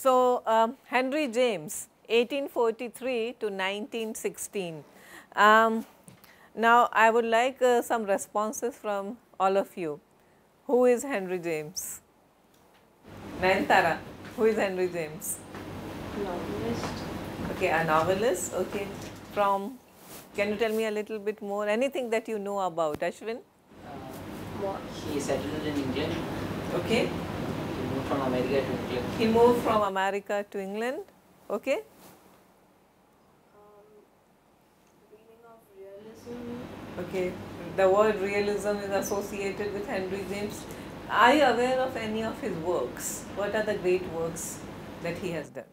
So, um, Henry James 1843 to 1916. Um, now, I would like uh, some responses from all of you. Who is Henry James? Nayantara, who is Henry James? Novelist. Okay, a novelist. Okay, from. Can you tell me a little bit more? Anything that you know about Ashwin? What? He settled in England. Okay, He moved from America to England. he moved from America to England. Okay, okay. The word realism is associated with Henry James. Are you aware of any of his works? What are the great works that he has done?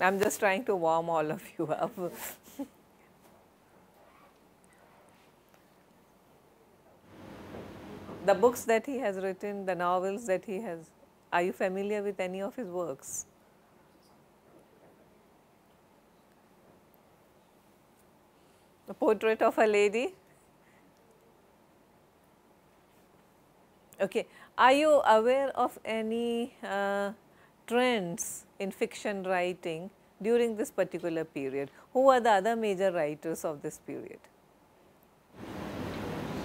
I'm just trying to warm all of you up. The books that he has written, the novels that he has, are you familiar with any of his works? The portrait of a lady. Okay. Are you aware of any uh, trends in fiction writing during this particular period? Who are the other major writers of this period?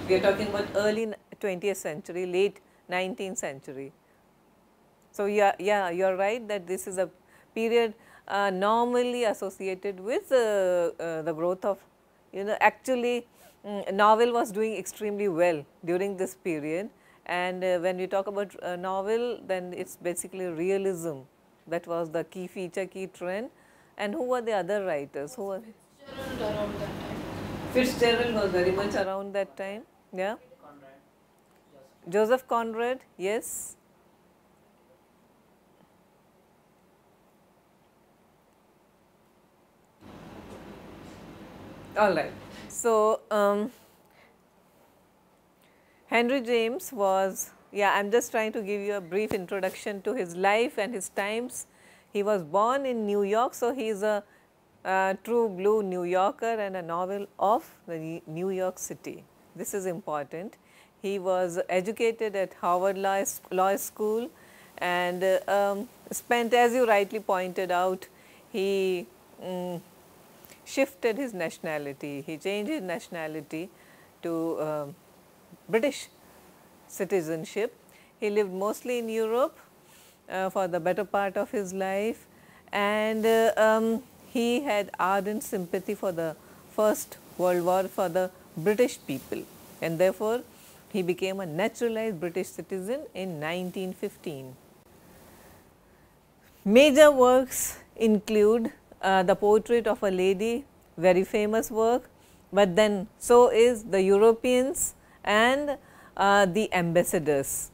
We are talking about early 20th century, late 19th century. So, yeah, yeah, you are right that this is a period uh, normally associated with uh, uh, the growth of, you know, actually mm, novel was doing extremely well during this period and uh, when we talk about uh, novel then it is basically realism that was the key feature, key trend and who were the other writers? Who were? Fitzgerald around that time. Fitzgerald was very much around that time, yeah. Joseph Conrad, yes. All right. So, um, Henry James was, yeah, I am just trying to give you a brief introduction to his life and his times. He was born in New York, so he is a, true blue New Yorker and a novel of the New York City. This is important. He was educated at Harvard Law, School and uh, um, spent, as you rightly pointed out, he mm, shifted his nationality. He changed his nationality to um British citizenship. He lived mostly in Europe uh, for the better part of his life and uh, um, he had ardent sympathy for the first world war for the British people and therefore, he became a naturalized British citizen in 1915. Major works include uh, the portrait of a lady, very famous work, but then so is the Europeans and uh, the ambassadors.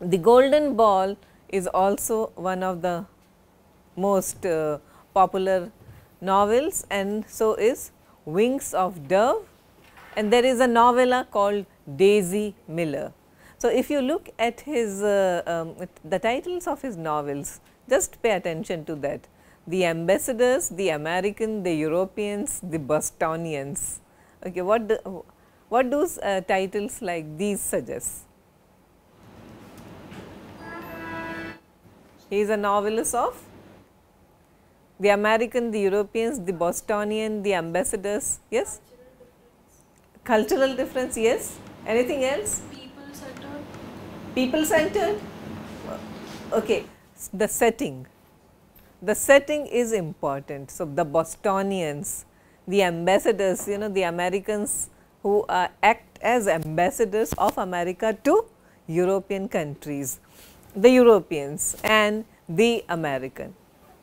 The golden bowl is also one of the most uh, popular novels and so is Wings of Dove and there is a novella called Daisy Miller. So, if you look at his uh, um, the titles of his novels, just pay attention to that. The ambassadors, the American, the Europeans, the Bostonians. Okay, what do, what do uh, titles like these suggest? He is a novelist of the American, the Europeans, the Bostonian, the ambassadors, yes? Cultural difference, yes. Anything else? People centered. People centered? Okay, the setting. The setting is important. So, the Bostonians, the ambassadors, you know, the Americans who uh, act as ambassadors of America to European countries, the Europeans and the American,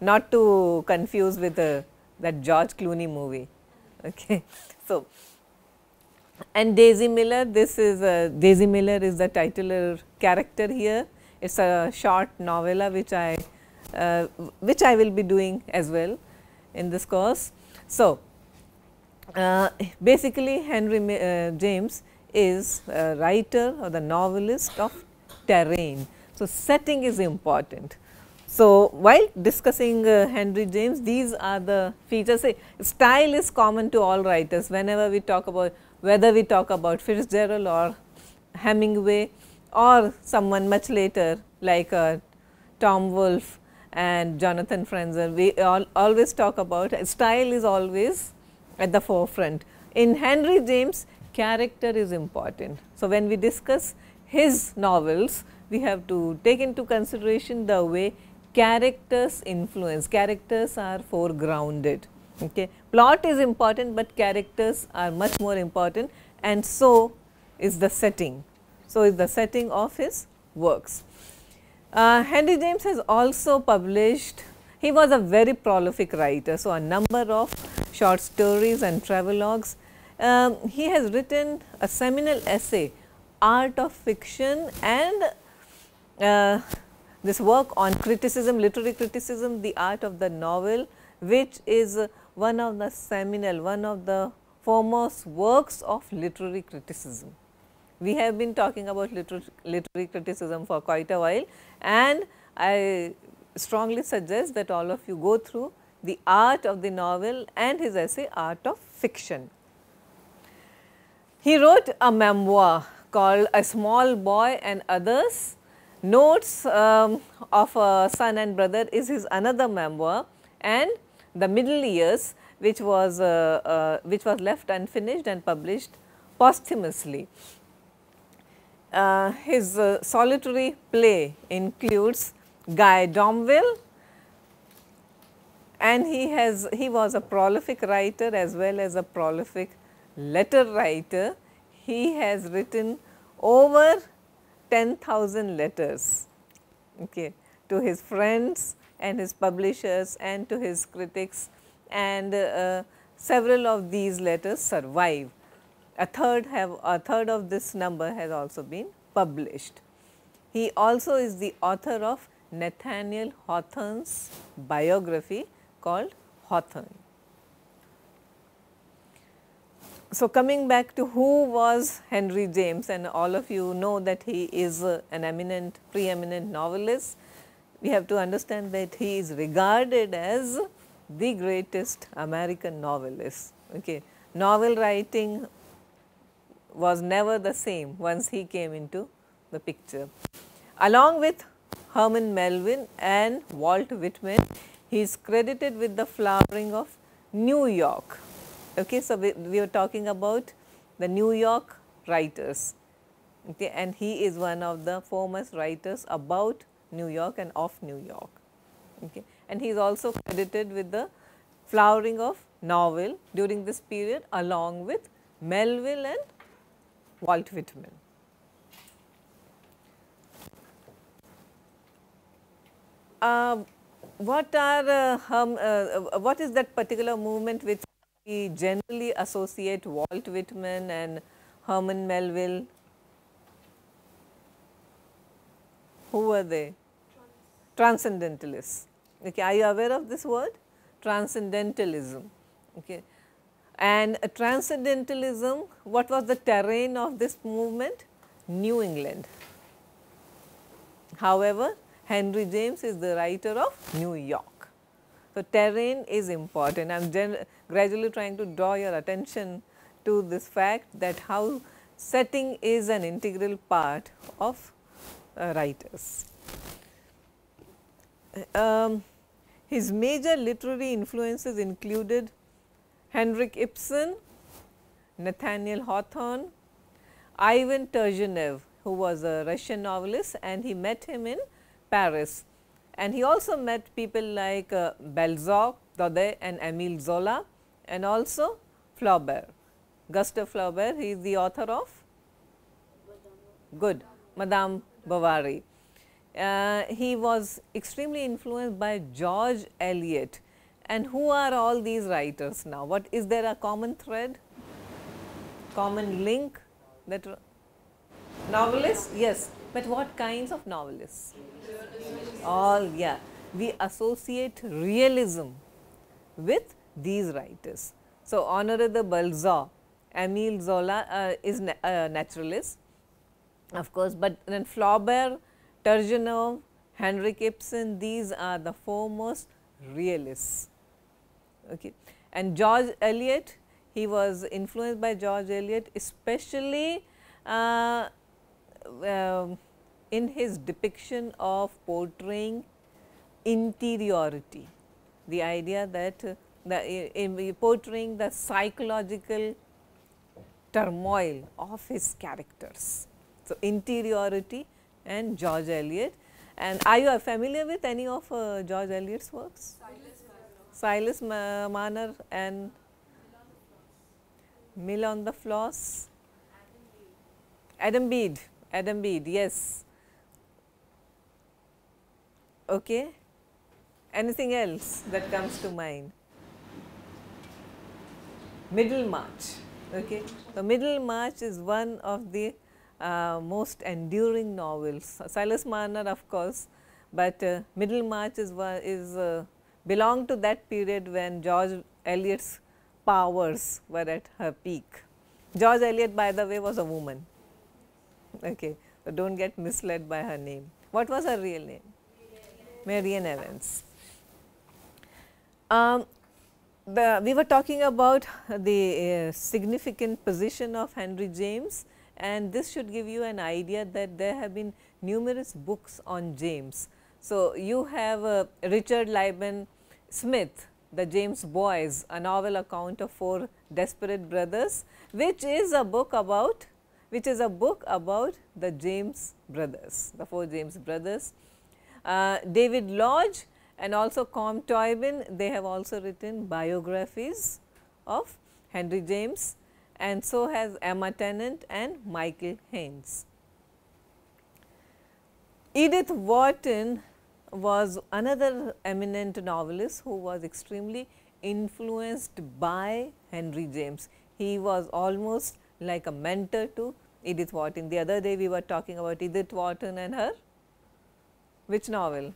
not to confuse with uh, that George Clooney movie. Okay. So, and Daisy Miller, this is uh, Daisy Miller is the titular character here. It is a short novella which I uh, which I will be doing as well in this course. So, uh, basically Henry uh, James is a writer or the novelist of terrain. So, setting is important. So, while discussing uh, Henry James these are the features say style is common to all writers whenever we talk about whether we talk about Fitzgerald or Hemingway or someone much later like uh, Tom Wolfe and Jonathan Franzen, we all, always talk about style is always at the forefront. In Henry James, character is important. So, when we discuss his novels, we have to take into consideration the way characters influence, characters are foregrounded. Okay. Plot is important, but characters are much more important and so is the setting. So, is the setting of his works. Uh, Henry James has also published, he was a very prolific writer. So, a number of short stories and travelogues. Um, he has written a seminal essay, Art of Fiction and uh, this work on criticism, literary criticism, the art of the novel, which is one of the seminal, one of the foremost works of literary criticism. We have been talking about literary, literary criticism for quite a while and I strongly suggest that all of you go through the art of the novel and his essay art of fiction. He wrote a memoir called A Small Boy and Others. Notes um, of a son and brother is his another memoir and the middle years which was uh, uh, which was left unfinished and published posthumously. Uh, his uh, solitary play includes Guy Domville and he has he was a prolific writer as well as a prolific letter writer. He has written over 10,000 letters okay, to his friends and his publishers and to his critics and uh, several of these letters survive a third have a third of this number has also been published. He also is the author of Nathaniel Hawthorne's biography called Hawthorne. So, coming back to who was Henry James and all of you know that he is uh, an eminent preeminent novelist. We have to understand that he is regarded as the greatest American novelist. Okay. Novel writing was never the same once he came into the picture. Along with Herman Melville and Walt Whitman, he is credited with the flowering of New York. Okay, so, we, we were talking about the New York writers okay, and he is one of the foremost writers about New York and of New York. Okay. And he is also credited with the flowering of novel during this period along with Melville and Walt Whitman. Uh, what are uh, um, uh, what is that particular movement which we generally associate Walt Whitman and Herman Melville? Who were they? Transcendentalists. Okay, are you aware of this word? Transcendentalism. Okay. And transcendentalism, what was the terrain of this movement? New England. However, Henry James is the writer of New York. So, terrain is important. I am gradually trying to draw your attention to this fact that how setting is an integral part of uh, writers. Um, his major literary influences included Henrik Ibsen, Nathaniel Hawthorne, Ivan Turgenev who was a Russian novelist and he met him in Paris. And he also met people like uh, Balzac, Daudet and Emile Zola and also Flaubert. Gustave Flaubert, he is the author of good Madame Bovary. Uh, he was extremely influenced by George Eliot and who are all these writers now? What is there a common thread, common link that novelists? Yes, but what kinds of novelists? All yeah, we associate realism with these writers. So, Honoré de Balzac, Emile Zola uh, is na uh, naturalist of course, but then Flaubert, Turgenev, Henrik Ibsen, these are the foremost realists. Okay. And George Eliot, he was influenced by George Eliot especially uh, um, in his depiction of portraying interiority, the idea that uh, the in, in portraying the psychological turmoil of his characters. So, interiority and George Eliot and are you familiar with any of uh, George Eliot's works? Silas Ma- Marner and Mill on the Floss. Adam Bede, Adam Bede, yes. Okay. Anything else that comes to mind? Middlemarch. Okay. So, Middlemarch is one of the most enduring novels. Silas Marner, of course, but uh, Middlemarch is is uh, belong to that period when George Eliot's powers were at her peak. George Eliot, by the way, was a woman. Okay, so don't get misled by her name. What was her real name? Marian Evans. Um, the, we were talking about the uh, significant position of Henry James and this should give you an idea that there have been numerous books on James. So, you have uh, Richard Lyman Smith, the James Boys, a novel account of four desperate brothers, which is a book about which is a book about the James brothers, the four James brothers. Uh, David Lodge and also Colm Toibin, they have also written biographies of Henry James and so has Emma Tennant and Michael Heyns. Edith Wharton was another eminent novelist who was extremely influenced by Henry James. He was almost like a mentor to Edith Wharton. The other day we were talking about Edith Wharton and her which novel?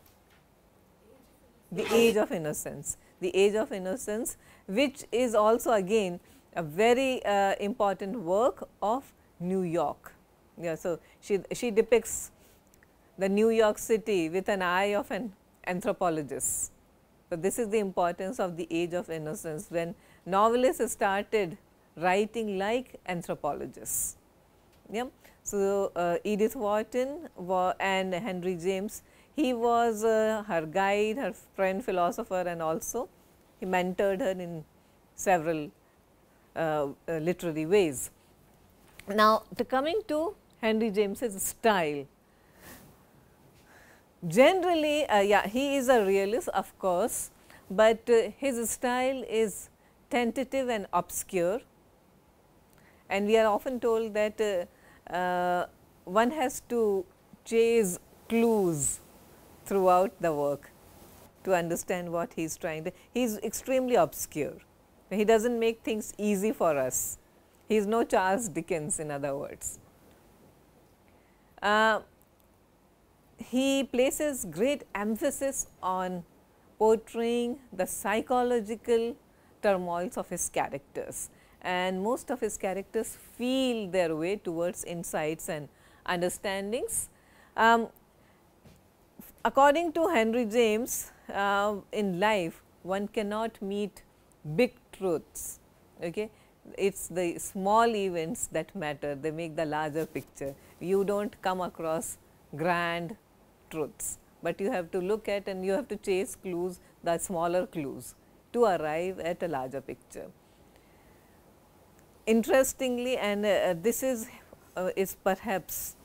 The Age of Innocence. The Age of Innocence which is also again a very uh, important work of New York. Yeah, so, she, she depicts the New York city with an eye of an anthropologist. So, this is the importance of the age of innocence when novelists started writing like anthropologists. Yeah. So, uh, Edith Wharton and Henry James, he was uh, her guide, her friend philosopher and also he mentored her in several literary ways. Now, to coming to Henry James's style, generally uh, yeah he is a realist of course, but uh, his style is tentative and obscure and we are often told that uh, uh, one has to chase clues throughout the work to understand what he is trying to, he is extremely obscure. He does not make things easy for us. He is no Charles Dickens in other words. Uh, he places great emphasis on portraying the psychological turmoils of his characters and most of his characters feel their way towards insights and understandings. Um, according to Henry James, uh, in life one cannot meet big truths. Okay? It is the small events that matter, they make the larger picture. You do not come across grand truths, but you have to look at and you have to chase clues, the smaller clues to arrive at a larger picture. Interestingly and uh, this is, uh, is perhaps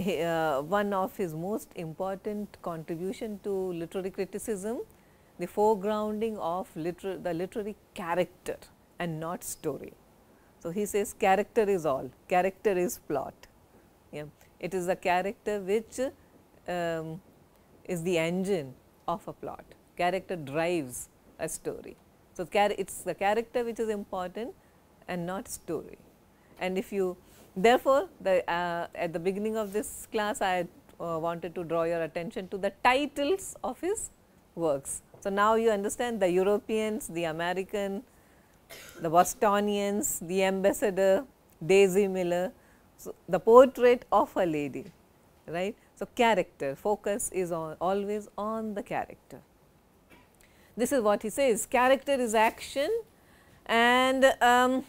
uh, one of his most important contribution to literary criticism the foregrounding of liter the literary character and not story. So, he says character is all, character is plot. Yeah. It is the character which um, is the engine of a plot, character drives a story. So, it is the character which is important and not story. And if you therefore, the uh, at the beginning of this class I uh, wanted to draw your attention to the titles of his works. So, now you understand the Europeans, the American, the Bostonians, the ambassador, Daisy Miller, so the portrait of a lady, right. So, character focus is on always on the character. This is what he says character is action and um,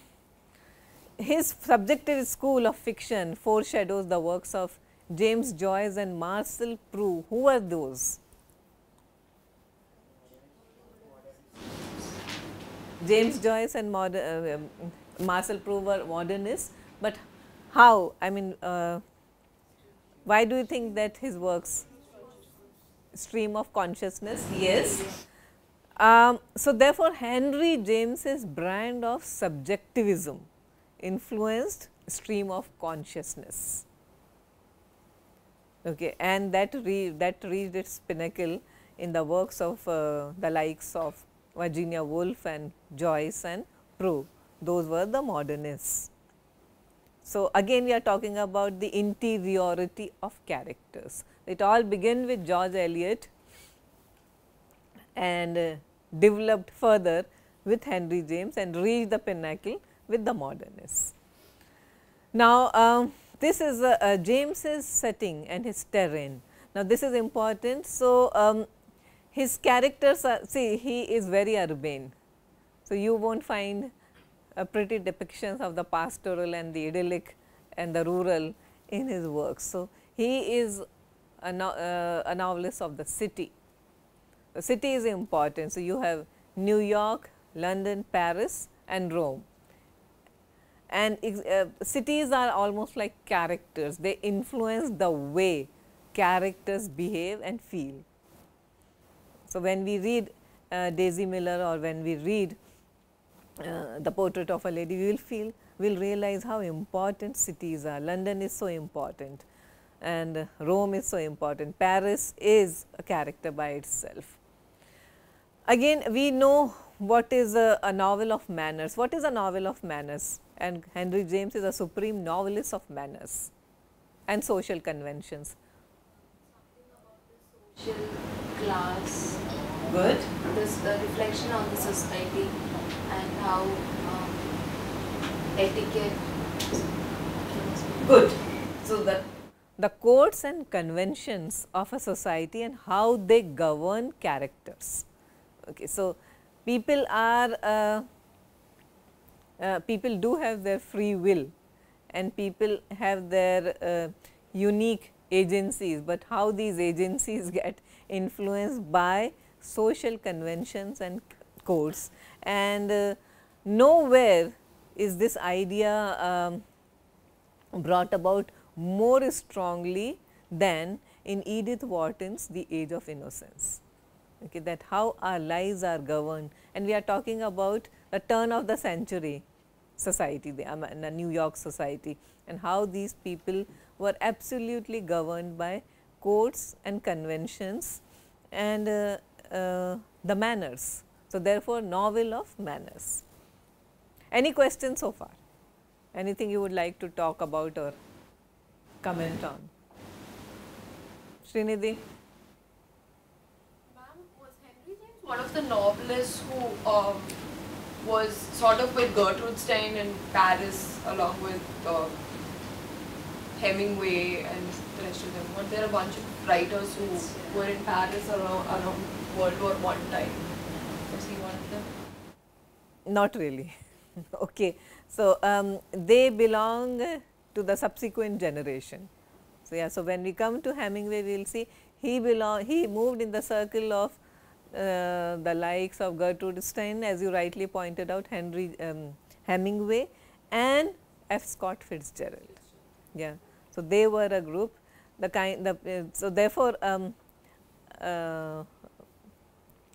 his subjective school of fiction foreshadows the works of James Joyce and Marcel Proust, who are those? James Joyce and uh, um, Marcel Proust were modernists, but how? I mean, uh, why do you think that his works stream of consciousness? Yes. Um, so, therefore, Henry James's brand of subjectivism influenced stream of consciousness okay, and that re that reached its pinnacle in the works of uh, the likes of Virginia Woolf and Joyce and Proust. Those were the modernists. So, again we are talking about the interiority of characters. It all began with George Eliot and uh, developed further with Henry James and reached the pinnacle with the modernists. Now, um, this is a, a James's setting and his terrain. Now, this is important. So, um, his characters are see he is very urbane. So, you will not find a pretty depictions of the pastoral and the idyllic and the rural in his works. So, he is a, no, uh, a novelist of the city. The city is important. So, you have New York, London, Paris and Rome and uh, cities are almost like characters, they influence the way characters behave and feel. So, when we read uh, Daisy Miller or when we read uh, the portrait of a lady, we will feel, we will realize how important cities are. London is so important and Rome is so important. Paris is a character by itself. Again, we know what is a, a novel of manners. What is a novel of manners? and Henry James is a supreme novelist of manners and social conventions. Social class, Good. this the reflection on the society and how um, etiquette. Good. So, the, the codes and conventions of a society and how they govern characters. Okay. So, people are uh, uh, people do have their free will and people have their uh, unique agencies, but how these agencies get influenced by social conventions and codes. And uh, nowhere is this idea um, brought about more strongly than in Edith Wharton's The Age of Innocence. Okay, that how our lives are governed. And we are talking about a turn of the century society, the, um, New York society and how these people were absolutely governed by codes and conventions. And uh, the manners. So, therefore, novel of manners. Any questions so far? Anything you would like to talk about or comment on? Srinidhi? Ma'am, was Henry James one of the novelists who um, was sort of with Gertrude Stein in Paris along with uh, Hemingway and the rest of them? Weren't there a bunch of writers who were in Paris around, around World War One time? Was he one of them? Not really. okay. So, um, they belong to the subsequent generation. So, yeah, so when we come to Hemingway, we will see he belong, he moved in the circle of uh, the likes of Gertrude Stein as you rightly pointed out Henry um, Hemingway and F. Scott Fitzgerald. Yeah. So, they were a group the kind the, uh, so therefore, um, uh,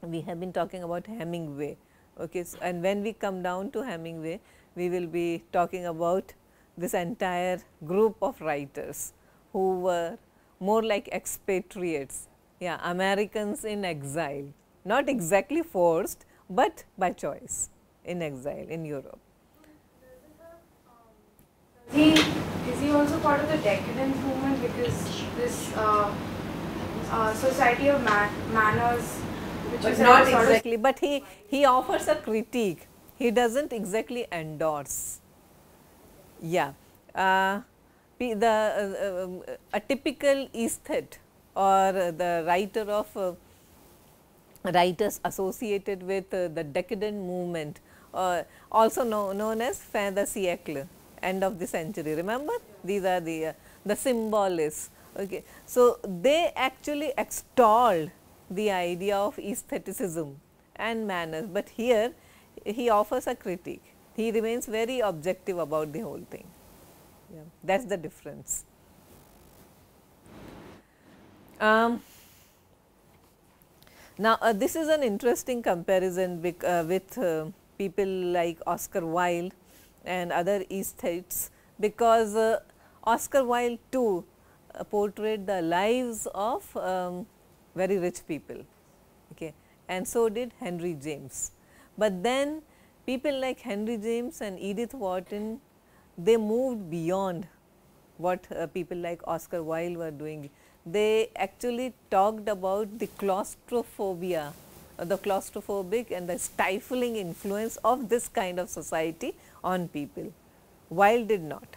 we have been talking about Hemingway okay, so, and when we come down to Hemingway we will be talking about this entire group of writers who were more like expatriates yeah Americans in exile not exactly forced, but by choice in exile in Europe. He, is he also part of the decadence movement because this uh, uh, society of man, manners But not exactly, but he, he offers a critique, he does not exactly endorse. Yeah. Uh, the uh, um, a typical aesthete or the writer of uh, writers associated with uh, the decadent movement uh, also know, known as fin de siècle end of the century remember these are the uh, the symbolists Okay. So, they actually extolled the idea of aestheticism and manners, but here he offers a critique. He remains very objective about the whole thing. Yeah, that is the difference. Um, now, uh, this is an interesting comparison bec, uh, with uh, people like Oscar Wilde and other aesthetes, because uh, Oscar Wilde too uh, portrayed the lives of um, very rich people okay. and so did Henry James. But then people like Henry James and Edith Wharton they moved beyond what uh, people like Oscar Wilde were doing. They actually talked about the claustrophobia, uh, the claustrophobic and the stifling influence of this kind of society on people. Wilde did not.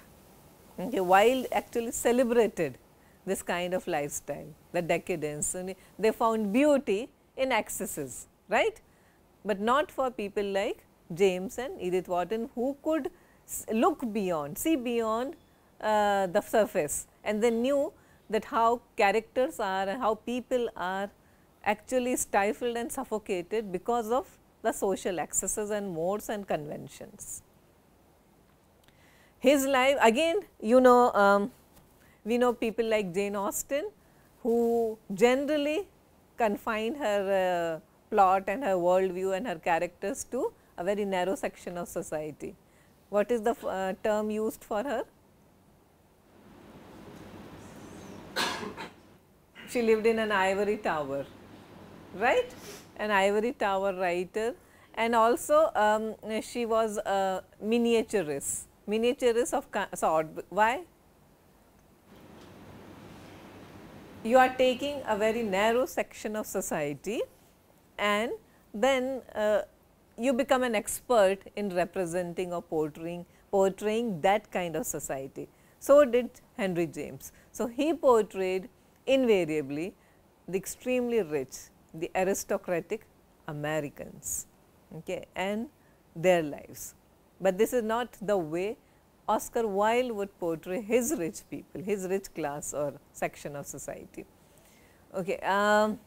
Okay, Wilde actually celebrated this kind of lifestyle, the decadence, and they found beauty in excesses, right? But not for people like James and Edith Wharton who could look beyond, see beyond uh, the surface and they knew that how characters are and how people are actually stifled and suffocated because of the social excesses and modes and conventions. His life again you know um, we know people like Jane Austen who generally confined her uh, plot and her worldview and her characters to a very narrow section of society. What is the uh, term used for her? she lived in an ivory tower, right? An ivory tower writer and also um, she was a miniaturist, miniaturist of sort. Why? You are taking a very narrow section of society and then uh, you become an expert in representing or portraying, portraying that kind of society. So did Henry James. So, he portrayed invariably the extremely rich, the aristocratic Americans okay, and their lives. But this is not the way Oscar Wilde would portray his rich people, his rich class or section of society. Okay, um,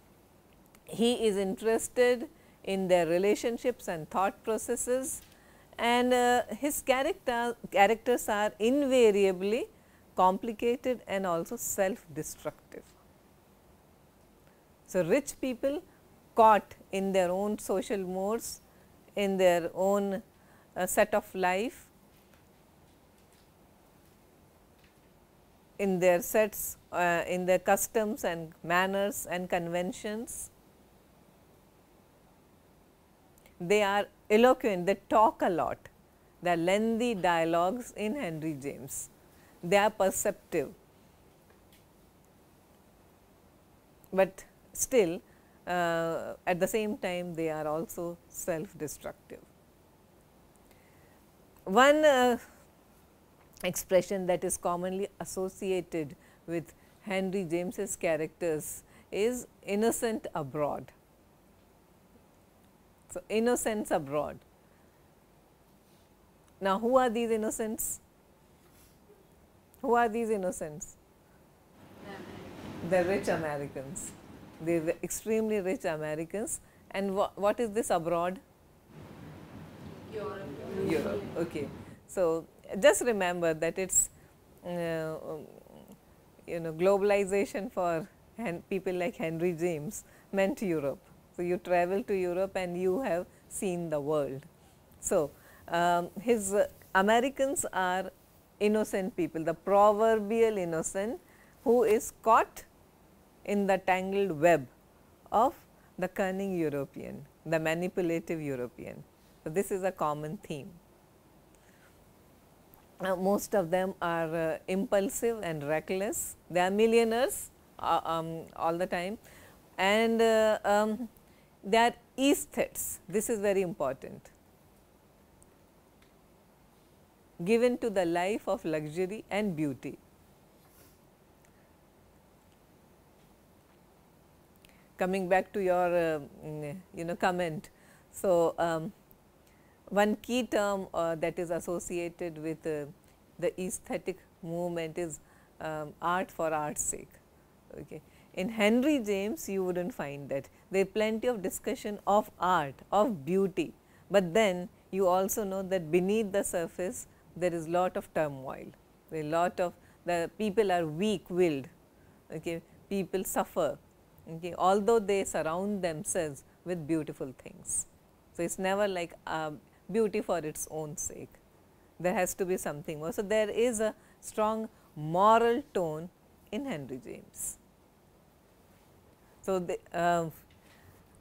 he is interested in their relationships and thought processes and uh, his character, characters are invariably complicated and also self destructive. So, rich people caught in their own social mores, in their own uh, set of life, in their sets, uh, in their customs and manners and conventions. They are eloquent, they talk a lot, there are lengthy dialogues in Henry James they are perceptive, but still uh, at the same time they are also self destructive. One uh, expression that is commonly associated with Henry James's characters is innocent abroad. So, innocents abroad. Now, who are these innocents? Who are these innocents? The rich Americans, They are the extremely rich Americans. And wha what is this abroad? Europe. Europe. Okay. So, just remember that it is uh, you know globalization for people like Henry James meant Europe. So, you travel to Europe and you have seen the world. So, um, his uh, Americans are innocent people, the proverbial innocent who is caught in the tangled web of the cunning European, the manipulative European. So, this is a common theme. Uh, most of them are uh, impulsive and reckless, they are millionaires uh, um, all the time and um, they are aesthetes, this is very important. given to the life of luxury and beauty. Coming back to your uh, mm, you know comment. So, um, one key term uh, that is associated with uh, the aesthetic movement is um, art for art's sake. Okay. In Henry James, you would not find that. There is plenty of discussion of art, of beauty, but then you also know that beneath the surface there is lot of turmoil, there is lot of the people are weak willed, okay. people suffer, okay. although they surround themselves with beautiful things. So, it is never like uh, beauty for its own sake, there has to be something more. So, there is a strong moral tone in Henry James. So, the, uh,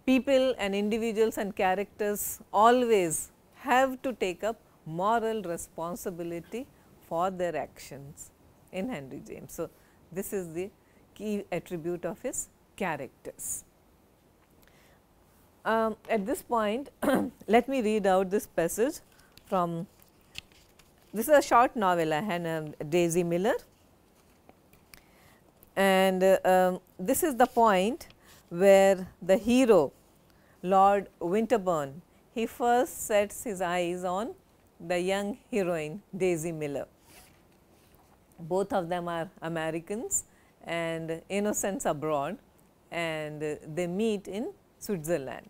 people and individuals and characters always have to take up moral responsibility for their actions in Henry James. So, this is the key attribute of his characters. Um, at this point, let me read out this passage from this is a short novel I had uh, Daisy Miller and uh, um, this is the point where the hero Lord Winterbourne, he first sets his eyes on the young heroine Daisy Miller. Both of them are Americans and innocents abroad and uh, they meet in Switzerland.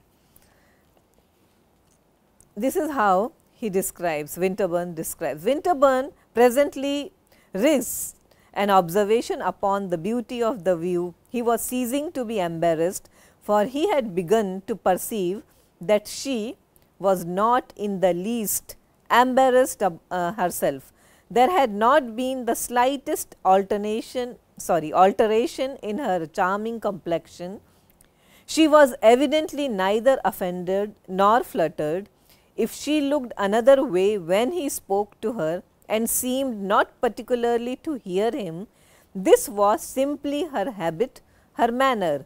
This is how he describes, Winterbourne describes. Winterbourne presently risks an observation upon the beauty of the view, he was ceasing to be embarrassed, for he had begun to perceive that she was not in the least embarrassed uh, herself. There had not been the slightest alternation sorry alteration in her charming complexion. She was evidently neither offended nor fluttered. If she looked another way when he spoke to her, and seemed not particularly to hear him, this was simply her habit, her manner.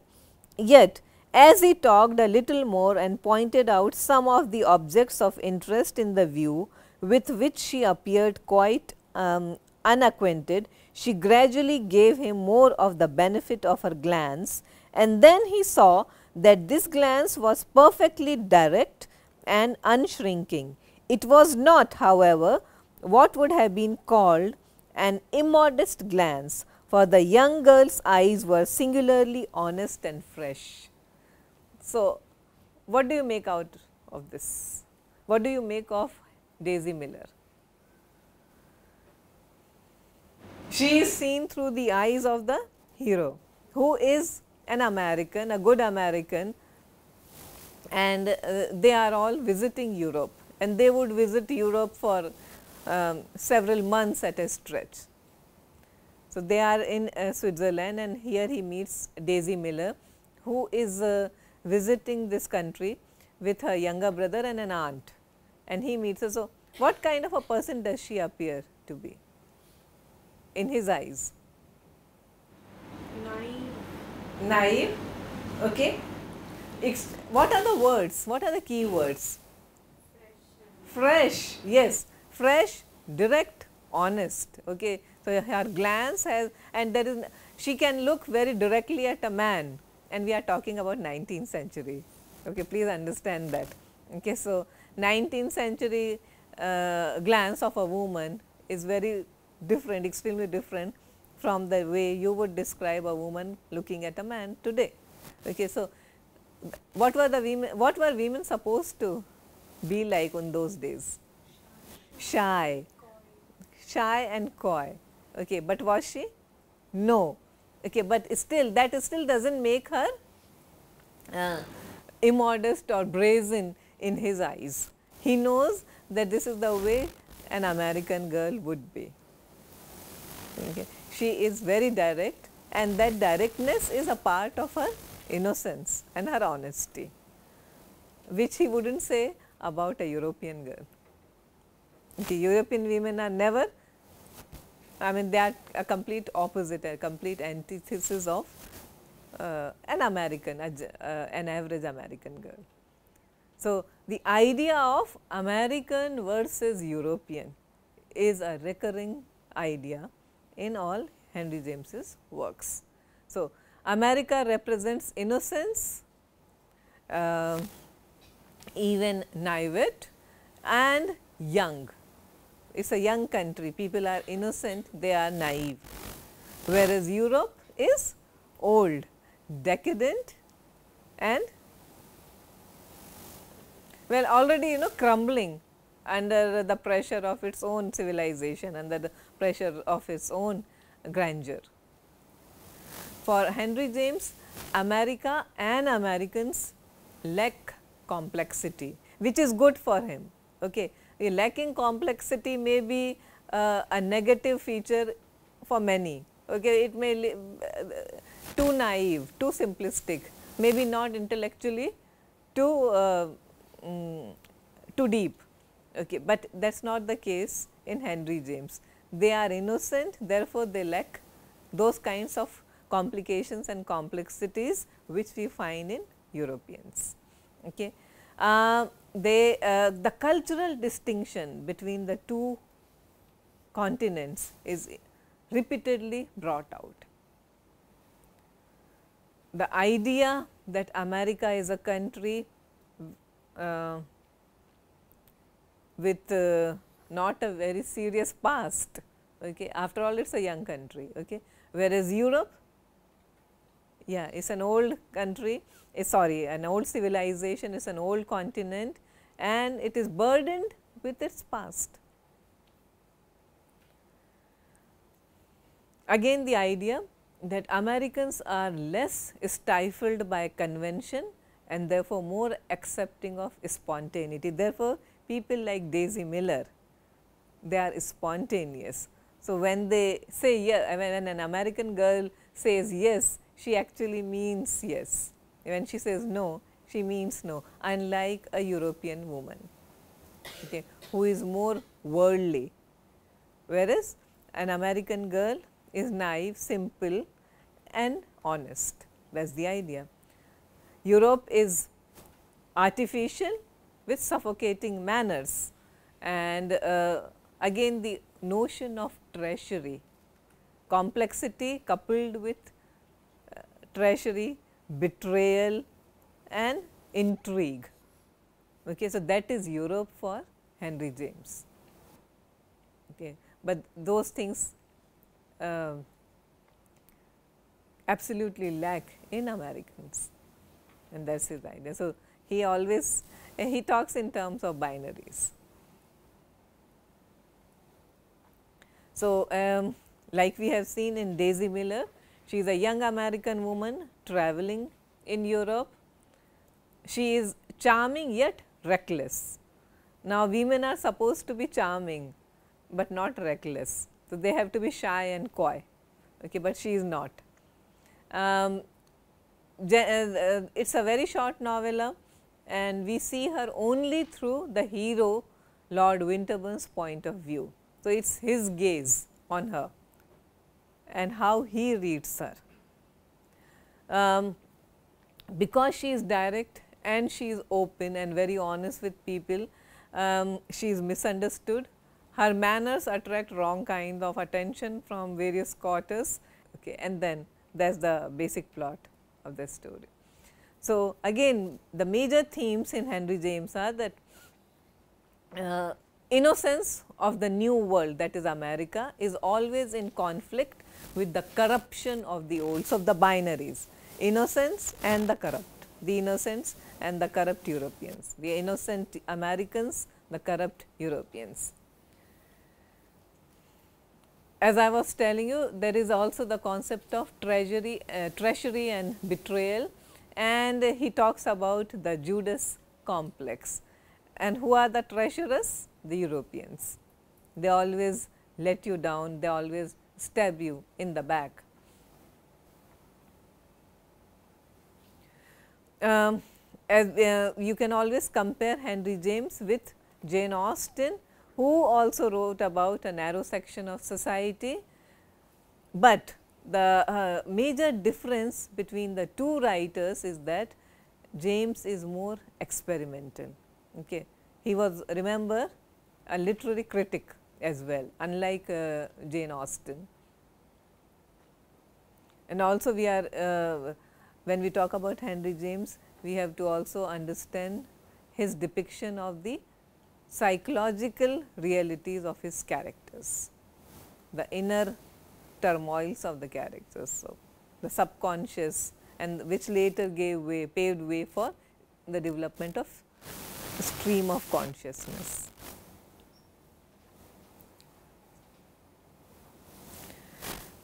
Yet, as he talked a little more and pointed out some of the objects of interest in the view with which she appeared quite um, unacquainted, she gradually gave him more of the benefit of her glance and then he saw that this glance was perfectly direct and unshrinking. It was not however what would have been called an immodest glance, for the young girl's eyes were singularly honest and fresh. So, what do you make out of this? What do you make of Daisy Miller? She is seen through the eyes of the hero, who is an American, a good American and uh, they are all visiting Europe and they would visit Europe for um, several months at a stretch. So, they are in uh, Switzerland and here he meets Daisy Miller who is uh, visiting this country with her younger brother and an aunt and he meets her. So, what kind of a person does she appear to be in his eyes? Naive. Naive, okay. What are the words? What are the key words? Fresh, yes fresh, direct, honest. Okay. So, her glance has and there is she can look very directly at a man and we are talking about 19th century. Okay, please understand that. Okay, so, 19th century uh, glance of a woman is very different, extremely different from the way you would describe a woman looking at a man today. Okay, so, what were the women, what were women supposed to be like in those days? shy, shy and coy. Okay, but was she? No. Okay, but still that still does not make her uh, immodest or brazen in his eyes. He knows that this is the way an American girl would be. Okay. She is very direct and that directness is a part of her innocence and her honesty, which he would not say about a European girl. The European women are never, I mean they are a complete opposite, a complete antithesis of uh, an American, uh, an average American girl. So, the idea of American versus European is a recurring idea in all Henry James's works. So, America represents innocence, uh, even naivete and young it is a young country, people are innocent, they are naive. whereas Europe is old, decadent and well already you know crumbling under the pressure of its own civilization, under the pressure of its own grandeur. For Henry James, America and Americans lack complexity, which is good for him. Okay. Lacking complexity may be uh, a negative feature for many. Okay. It may uh, too naive, too simplistic, maybe not intellectually too uh, mm, too deep. Okay. But that is not the case in Henry James. They are innocent, therefore, they lack those kinds of complications and complexities which we find in Europeans. Okay. Uh, they, uh, the cultural distinction between the two continents is repeatedly brought out. The idea that America is a country uh, with uh, not a very serious past, okay. after all it is a young country, okay. whereas Europe yeah, it is an old country, uh, sorry, an old civilization, is an old continent and it is burdened with its past. Again the idea that Americans are less stifled by convention and therefore more accepting of spontaneity. Therefore, people like Daisy Miller, they are spontaneous. So, when they say yes, when an American girl says yes, she actually means yes. When she says no, she means no, unlike a European woman okay, who is more worldly, whereas an American girl is naive, simple and honest. That is the idea. Europe is artificial with suffocating manners and uh, again the notion of treachery, complexity coupled with treachery, betrayal and intrigue. Okay, so, that is Europe for Henry James. Okay, but those things uh, absolutely lack in Americans and that is his idea. So, he always uh, he talks in terms of binaries. So, um, like we have seen in Daisy Miller, she is a young American woman traveling in Europe. She is charming yet reckless. Now, women are supposed to be charming, but not reckless. So, they have to be shy and coy, okay, but she is not. Um, uh, uh, it is a very short novella and we see her only through the hero Lord Winterbourne's point of view. So, it is his gaze on her and how he reads her. Um, because she is direct and she is open and very honest with people, um, she is misunderstood. Her manners attract wrong kind of attention from various quarters okay, and then that is the basic plot of the story. So, again the major themes in Henry James are that uh, innocence of the new world that is America is always in conflict with the corruption of the old. So, the binaries innocence and the corrupt, the innocents and the corrupt Europeans, the innocent Americans, the corrupt Europeans. As I was telling you, there is also the concept of treasury, uh, treachery and betrayal and he talks about the Judas complex. And who are the treasurers? The Europeans. They always let you down, they always stab you in the back. Um, as, uh, you can always compare Henry James with Jane Austen who also wrote about a narrow section of society, but the uh, major difference between the two writers is that James is more experimental. Okay. He was remember a literary critic as well unlike uh, Jane Austen. And also we are uh, when we talk about Henry James we have to also understand his depiction of the psychological realities of his characters, the inner turmoils of the characters. So, the subconscious and which later gave way paved way for the development of stream of consciousness.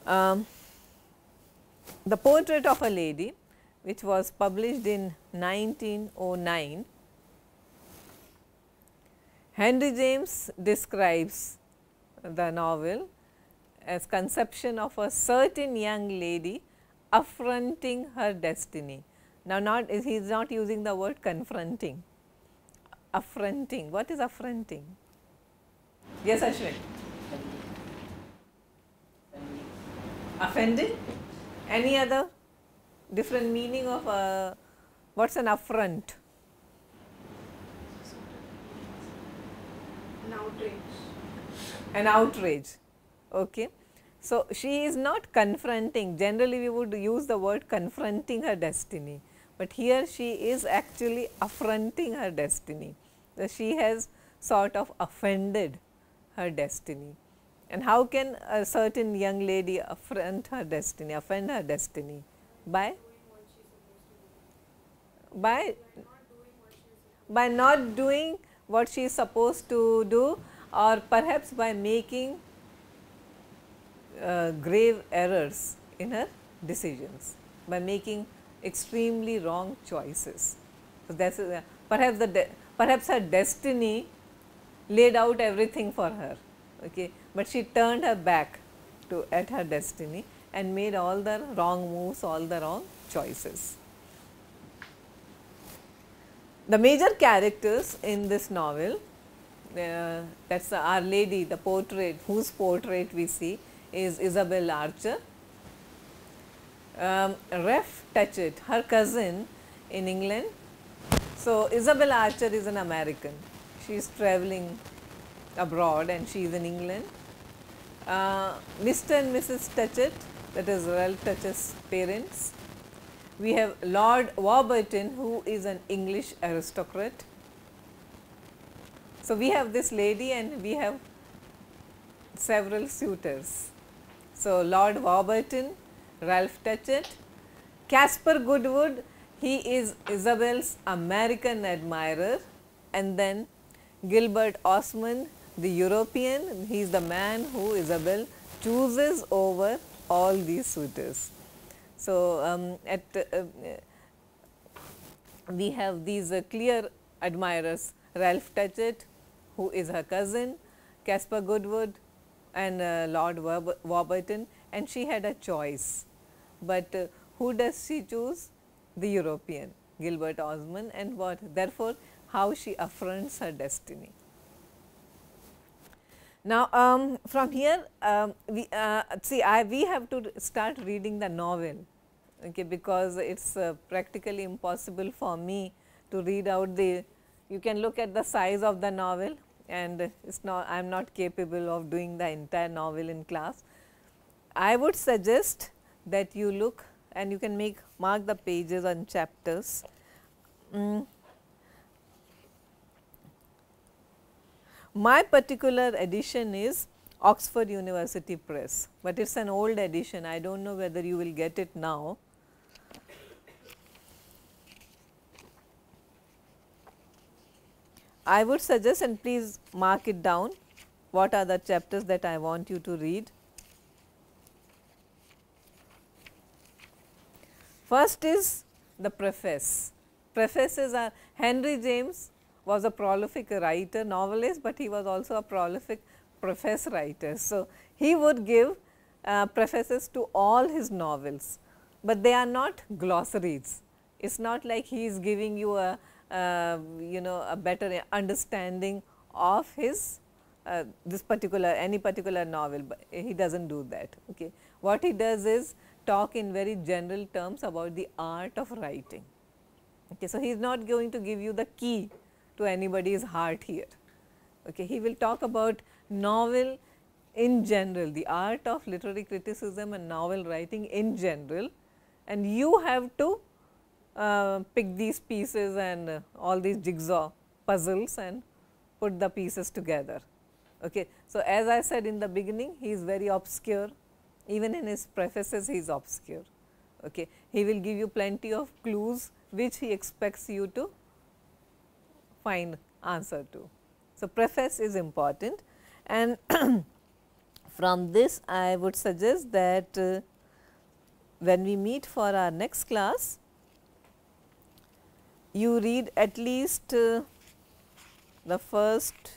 Um, the portrait of a lady which was published in 1909 Henry James describes the novel as conception of a certain young lady affronting her destiny. Now, not he is not using the word confronting, affronting. What is affronting? Yes, Ashwin. Offending? Any other different meaning of uh, what's an affront? An outrage. An outrage. Okay. So, she is not confronting, generally we would use the word confronting her destiny, but here she is actually affronting her destiny. So, she has sort of offended her destiny. And how can a certain young lady affront her destiny, offend her destiny? By? By, by not doing what she is supposed to do or perhaps by making uh, grave errors in her decisions, by making extremely wrong choices. So, that's uh, perhaps the perhaps her destiny laid out everything for her, okay, but she turned her back to at her destiny and made all the wrong moves, all the wrong choices. The major characters in this novel, uh, that is Our Lady, the portrait, whose portrait we see is Isabel Archer. Um, Ralph Touchett, her cousin in England. So, Isabel Archer is an American. She is traveling abroad and she is in England. Uh, Mr. and Mrs. Touchett, that is Ralph Touchett's parents. We have Lord Warburton, who is an English aristocrat. So, we have this lady and we have several suitors. So, Lord Warburton, Ralph Touchett, Caspar Goodwood, he is Isabel's American admirer and then Gilbert Osmond, the European, he is the man who Isabel chooses over all these suitors. So, um, at uh, we have these uh, clear admirers Ralph Touchett who is her cousin, Caspar Goodwood and uh, Lord Warburton and she had a choice, but uh, who does she choose? The European Gilbert Osmond and what therefore, how she affronts her destiny. Now, um, from here um, we uh, see I we have to start reading the novel okay, because it is uh, practically impossible for me to read out the you can look at the size of the novel and it is not I am not capable of doing the entire novel in class. I would suggest that you look and you can make mark the pages and chapters. Mm. My particular edition is Oxford University Press, but it is an old edition. I do not know whether you will get it now. I would suggest and please mark it down what are the chapters that I want you to read. First is the preface. Prefaces are Henry James was a prolific writer, novelist, but he was also a prolific preface writer. So, he would give uh, prefaces to all his novels, but they are not glossaries. It is not like he is giving you a uh, you know a better understanding of his uh, this particular any particular novel, but he does not do that. Okay. What he does is talk in very general terms about the art of writing. Okay. So, he is not going to give you the key to anybody's heart here. Okay. He will talk about novel in general, the art of literary criticism and novel writing in general and you have to uh, pick these pieces and uh, all these jigsaw puzzles and put the pieces together. Okay. So, as I said in the beginning he is very obscure, even in his prefaces he is obscure. Okay. He will give you plenty of clues which he expects you to find answer to. So, preface is important and from this I would suggest that uh, when we meet for our next class, you read at least uh, the first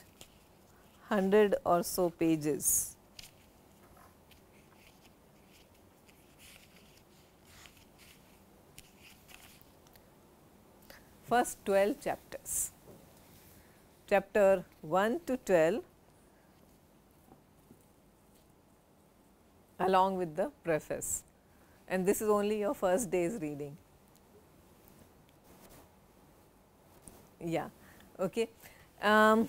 100 or so pages. First 12 chapters, chapter 1 to 12 along with the preface and this is only your first day's reading. Yeah, okay. Um,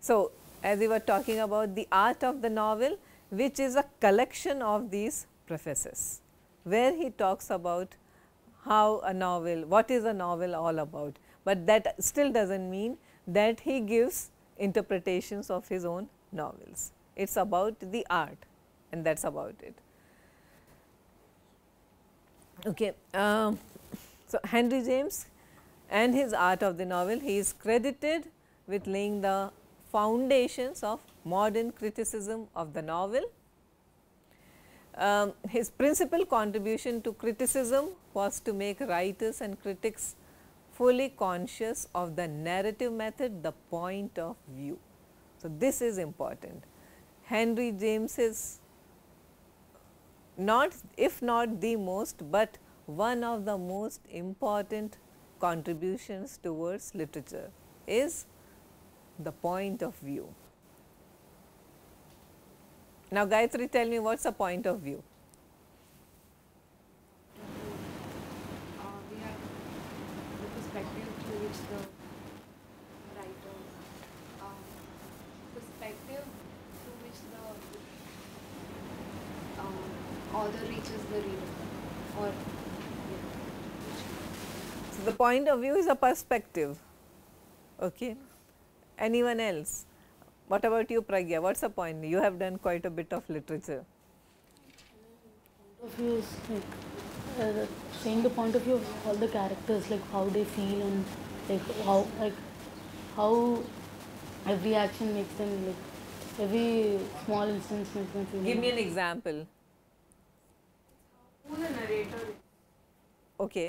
so, as we were talking about the art of the novel, which is a collection of these prefaces, where he talks about how a novel, what is a novel all about, but that still does not mean that he gives interpretations of his own novels. It is about the art and that is about it. Okay. Um, so, Henry James and his art of the novel, he is credited with laying the foundations of modern criticism of the novel. Um, his principal contribution to criticism was to make writers and critics fully conscious of the narrative method, the point of view. So, this is important. Henry James is not if not the most, but one of the most important contributions towards literature is the point of view. Now, Gayatri tell me what is the point of view? Uh, we have the perspective through which the writer, um, perspective through which the um, author reaches the reader or yeah, So, the point of view is a perspective. Okay. Anyone else? What about you Pragya? What is the point? You have done quite a bit of literature. Point of view is like uh, saying the point of view of all the characters, like how they feel and like how like how every action makes them like every small instance makes them feel. Give me an example. who the narrator. Okay.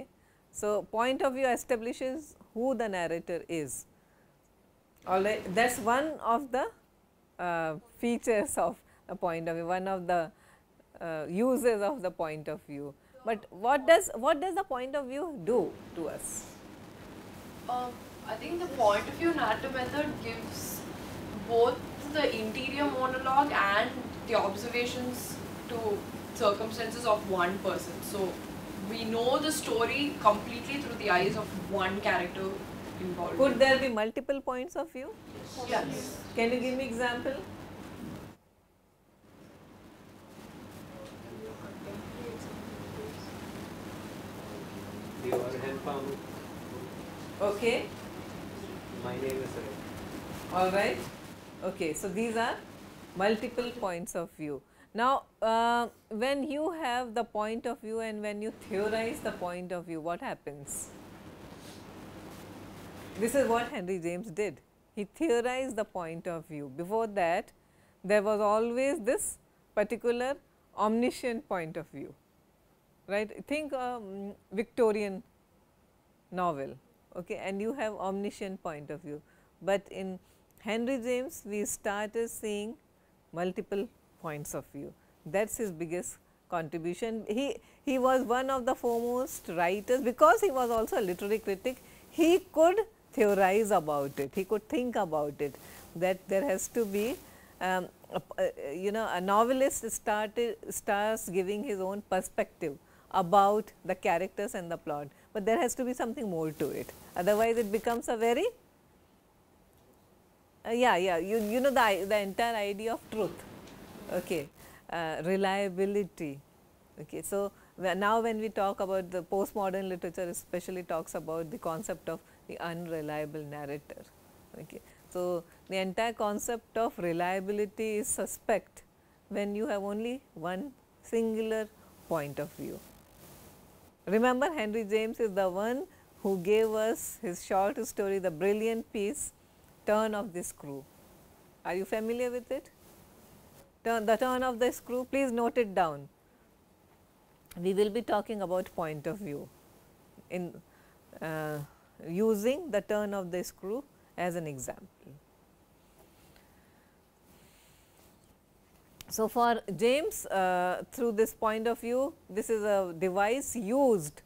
So, point of view establishes who the narrator is. Alright, that is one of the uh, features of a point of view, one of the uh, uses of the point of view. But what does what does the point of view do to us? Um, I think the point of view narrative method gives both the interior monologue and the observations to circumstances of one person. So we know the story completely through the eyes of one character involved. Could there be multiple points of view? Yes. Can you give me example? You are help Okay. My name is Ray. All right. Okay. So, these are multiple points of view. Now, uh, when you have the point of view and when you theorize the point of view, what happens? This is what Henry James did. He theorized the point of view. Before that, there was always this particular omniscient point of view, right. Think um, Victorian novel okay, and you have omniscient point of view. But in Henry James, we started seeing multiple points of view. That is his biggest contribution. He, he was one of the foremost writers because he was also a literary critic. He could theorize about it, he could think about it that there has to be um, you know a novelist started starts giving his own perspective about the characters and the plot, but there has to be something more to it otherwise it becomes a very uh, yeah yeah you you know the the entire idea of truth okay uh, reliability okay so now when we talk about the postmodern literature especially talks about the concept of the unreliable narrator okay so the entire concept of reliability is suspect when you have only one singular point of view. Remember Henry James is the one who gave us his short story, the brilliant piece Turn of the Screw. Are you familiar with it? Turn, the turn of the screw, please note it down. We will be talking about point of view in uh, using the turn of the screw as an example. So, for James uh, through this point of view, this is a device used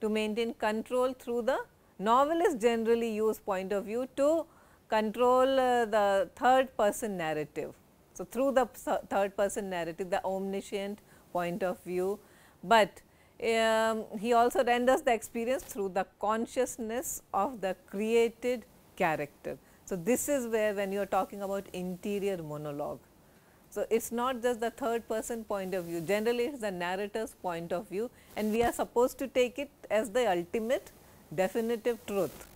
to maintain control through the novelists generally use point of view to control uh, the third person narrative. So, through the third person narrative the omniscient point of view, but um, he also renders the experience through the consciousness of the created character. So, this is where when you are talking about interior monologue. So, it is not just the third person point of view, generally it is the narrator's point of view and we are supposed to take it as the ultimate definitive truth,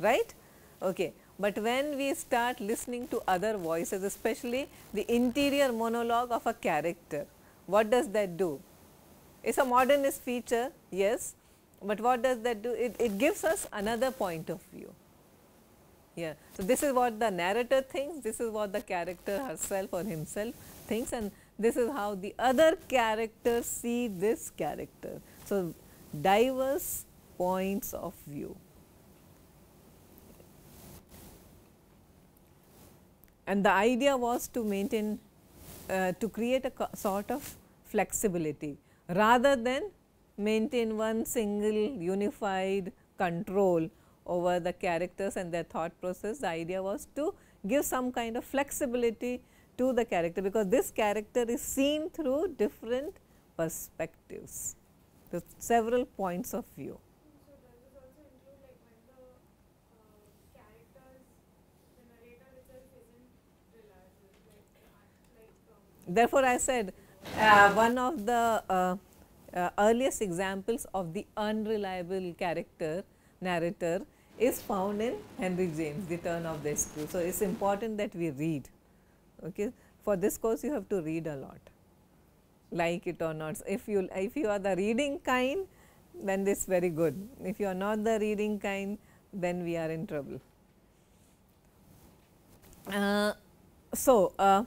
right. Okay. But when we start listening to other voices, especially the interior monologue of a character, what does that do? It is a modernist feature, yes, but what does that do? It, it gives us another point of view. Yeah. So, this is what the narrator thinks, this is what the character herself or himself thinks and this is how the other characters see this character. So, diverse points of view. And the idea was to maintain, uh, to create a sort of flexibility rather than maintain one single unified control over the characters and their thought process. The idea was to give some kind of flexibility to the character, because this character is seen through different perspectives, the several points of view. So does this also include like when the uh, characters, the narrator itself isn't reliable, like, uh, like um, Therefore, I said uh, one of the uh, uh, earliest examples of the unreliable character narrator is found in Henry James, The Turn of the Screw. So, it is important that we read. Okay. For this course, you have to read a lot, like it or not. If you if you are the reading kind, then this is very good. If you are not the reading kind, then we are in trouble. Uh, so, uh,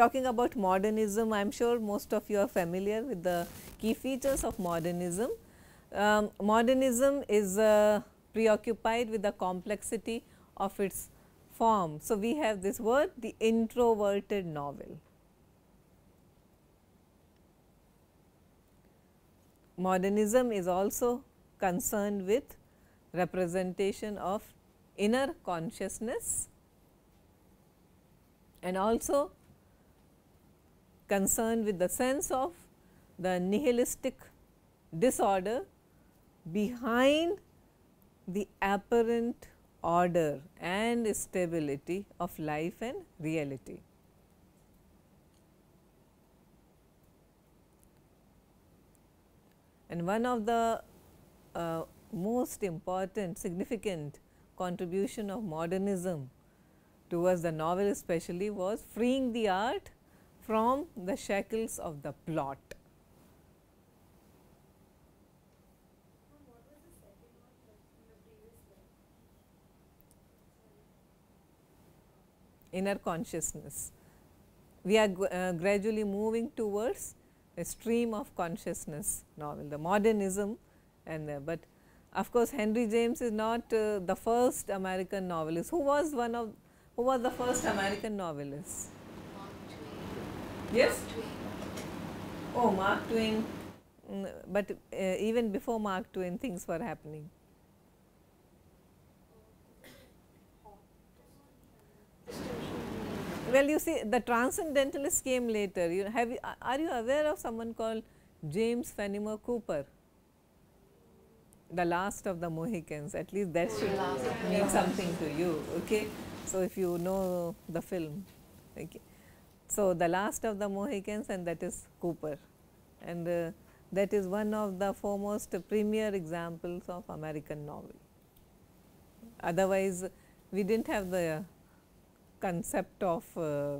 talking about modernism, I am sure most of you are familiar with the key features of modernism. Um, modernism is uh, preoccupied with the complexity of its form. So, we have this word the introverted novel. Modernism is also concerned with representation of inner consciousness and also concerned with the sense of the nihilistic disorder behind the apparent order and stability of life and reality. And one of the uh, most important significant contribution of modernism towards the novel especially was freeing the art from the shackles of the plot. inner consciousness. We are uh, gradually moving towards a stream of consciousness novel, the modernism and but of course, Henry James is not uh, the first American novelist. Who was one of, who was the first American novelist? Yes? Oh, Mark Twain, Mm, but uh, even before Mark Twain things were happening. Well, you see the transcendentalists came later. You have are you aware of someone called James Fenimore Cooper? The last of the Mohicans, at least that should mean something to you. Okay? So, if you know the film. Okay. So, the last of the Mohicans and that is Cooper and uh, that is one of the foremost premier examples of American novel. Otherwise, we did not have the concept of uh,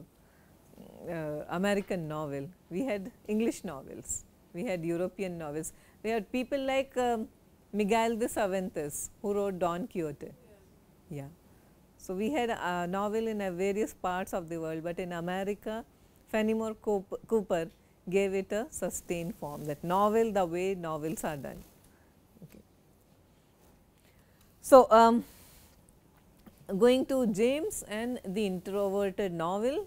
uh, American novel, we had English novels, we had European novels, we had people like um, Miguel de Cervantes who wrote Don Quixote. Yeah. So, we had a novel in various parts of the world, but in America Fenimore Cooper gave it a sustained form that novel the way novels are done. Okay. So, um, going to James and the introverted novel.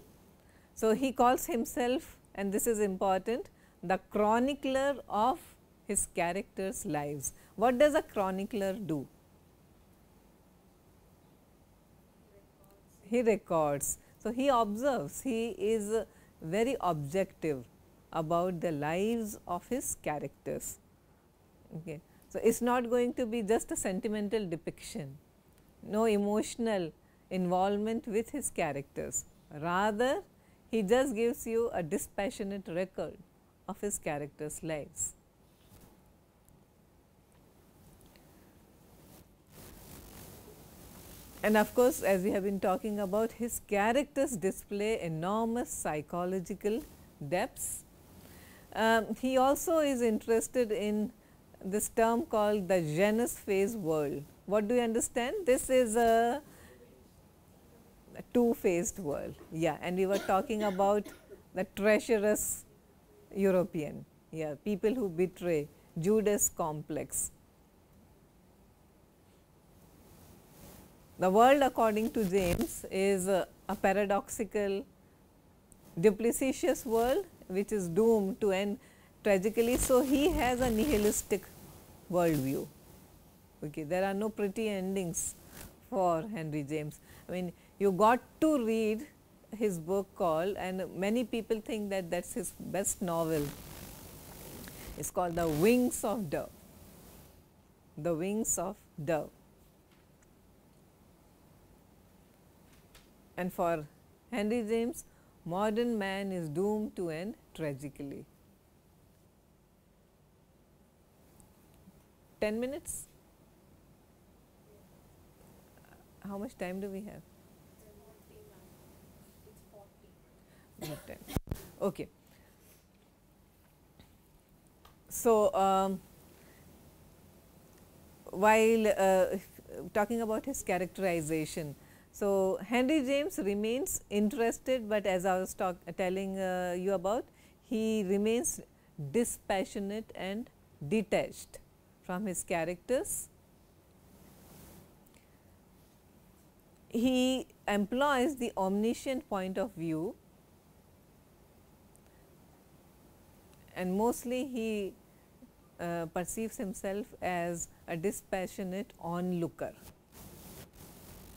So, he calls himself and this is important the chronicler of his characters lives. What does a chronicler do? He records. So, he observes, he is very objective about the lives of his characters. Okay. So, it is not going to be just a sentimental depiction, no emotional involvement with his characters. Rather, he just gives you a dispassionate record of his characters' lives. And of course, as we have been talking about, his characters display enormous psychological depths. Um, he also is interested in this term called the Janus faced world. What do you understand? This is a, two phased world. Yeah, and we were talking about the treacherous European. Yeah, people who betray, Judas complex. The world according to James is a, a paradoxical duplicitous world which is doomed to end tragically. So, he has a nihilistic world view. Okay. There are no pretty endings for Henry James. I mean you got to read his book called and many people think that that is his best novel. It's called The Wings of Dove. The Wings of Dove. And for Henry James, modern man is doomed to end tragically. 10 minutes? How much time do we have? Not 10. Okay. So, um, while uh, talking about his characterization, so, Henry James remains interested, but as I was talk, telling uh, you about, he remains dispassionate and detached from his characters. He employs the omniscient point of view and mostly he uh, perceives himself as a dispassionate onlooker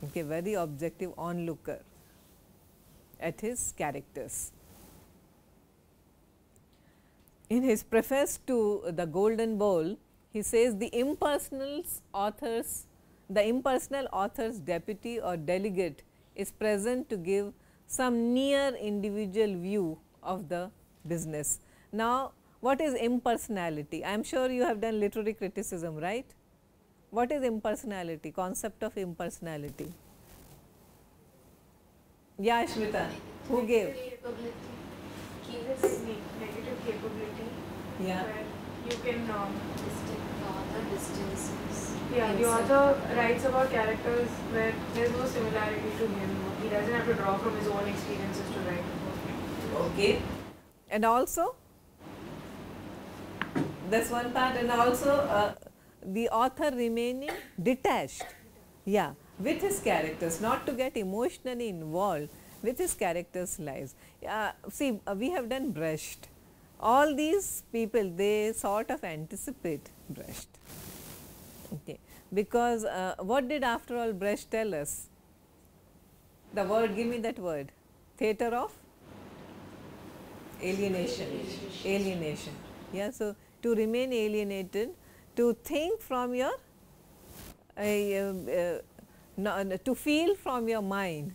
okay, very objective onlooker at his characters. In his preface to the Golden Bowl, he says the impersonal authors, the impersonal author's deputy or delegate is present to give some near individual view of the business. Now, what is impersonality? I am sure you have done literary criticism, right? What is impersonality? Concept of impersonality. Yeah, Shmita, who gave? This ne- negative capability Yeah. you can um, The distances. yeah the author writes about characters where there's no similarity to him. He doesn't have to draw from his own experiences to write about. Okay. And also, that's one part and also uh, the author remaining detached, yeah, with his characters, not to get emotionally involved with his characters' lives. Uh, see, uh, we have done Brecht. All these people, they sort of anticipate Brecht. Okay. Because uh, what did after all Brecht tell us? The word, give me that word, theatre of alienation, alienation. Yeah, so to remain alienated, to think from your, uh, uh, no, to feel from your mind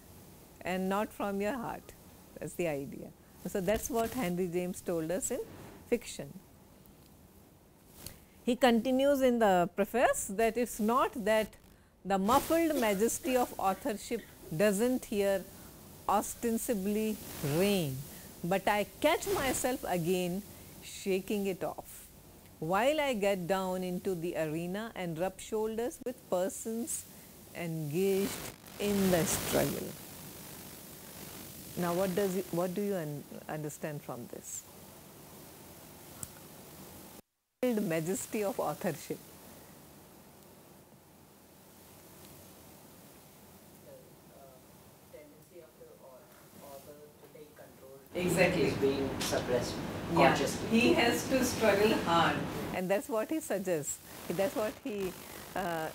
and not from your heart. That is the idea. So, that is what Henry James told us in fiction. He continues in the preface that it is not that the muffled majesty of authorship does not here ostensibly reign, but I catch myself again shaking it off while I get down into the arena and rub shoulders with persons engaged in the struggle. Now, what does it, what do you un understand from this? The majesty of authorship. tendency of the au- author to take control Exactly. is being suppressed Yeah, consciously. he has to struggle hard, and that's what he suggests. That's what he uh,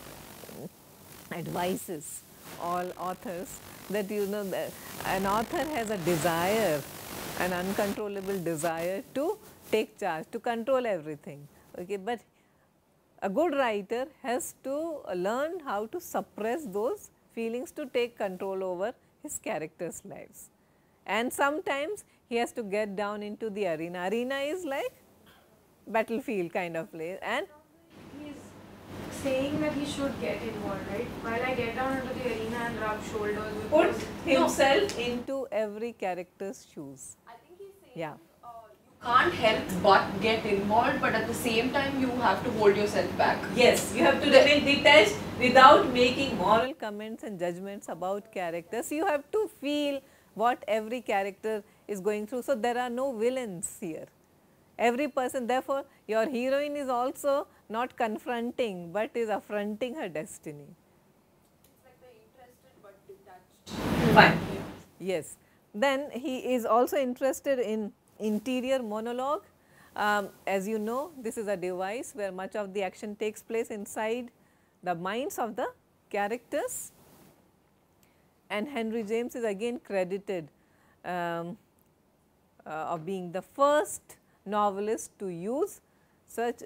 advises all authors that you know that an author has a desire, an uncontrollable desire to take charge, to control everything. Okay, but a good writer has to learn how to suppress those feelings to take control over his characters' lives. And sometimes he has to get down into the arena. Arena is like battlefield kind of place and He's saying that he should get involved, right? While I get down into the arena and rub shoulders with put those- himself into every character's shoes. I think he's saying Yeah. uh, you can't help but get involved, but at the same time you have to hold yourself back. Yes, you have to remain detached without making moral comments and judgments about characters. You have to feel what every character is going through. So, there are no villains here. Every person, therefore, your heroine is also not confronting, but is affronting her destiny. It's like the interested but detached. Fine. Yes. Then he is also interested in interior monologue. Um, as you know, this is a device where much of the action takes place inside the minds of the characters. And Henry James is again credited um, uh, of being the first novelist to use such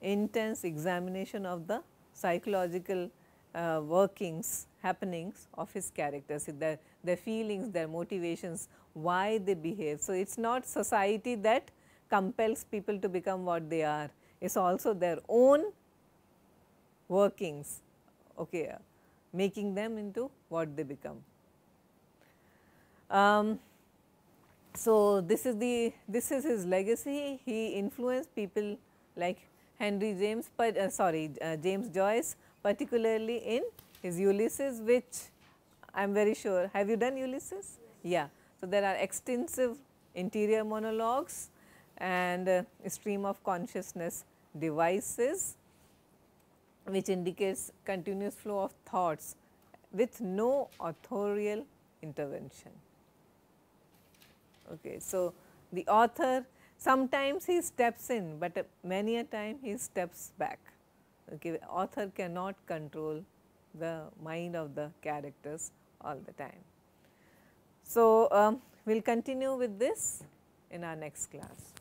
intense examination of the psychological uh, workings, happenings of his characters, their, their feelings, their motivations, why they behave. So, it is not society that compels people to become what they are, it is also their own workings, okay, making them into what they become. Um, so, this is the this is his legacy. He influenced people like Henry James, but uh, sorry, uh, James Joyce, particularly in his Ulysses, which I am very sure. Have you done Ulysses? Yeah. So, there are extensive interior monologues and uh, stream of consciousness devices which indicates continuous flow of thoughts with no authorial intervention. Okay. So, the author sometimes he steps in, but many a time he steps back. Okay. Author cannot control the mind of the characters all the time. So, um, we will continue with this in our next class.